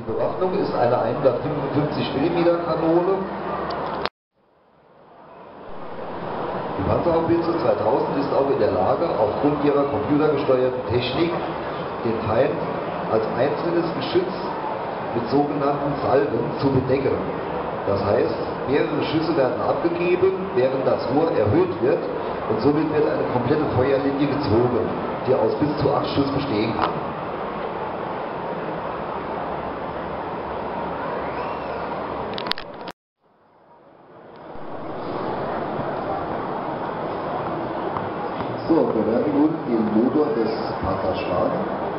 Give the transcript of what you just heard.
Die Bewaffnung ist eine 155 mm Kanone. Die Panzerhaubitze 2000 ist auch in der Lage, aufgrund ihrer computergesteuerten Technik den Feind als einzelnes Geschütz mit sogenannten Salven zu bedecken. Das heißt, mehrere Schüsse werden abgegeben, während das Rohr erhöht wird und somit wird eine komplette Feuerlinie gezogen, die aus bis zu acht Schuss bestehen kann. So, wir werden nun den Motor des Panzers starten.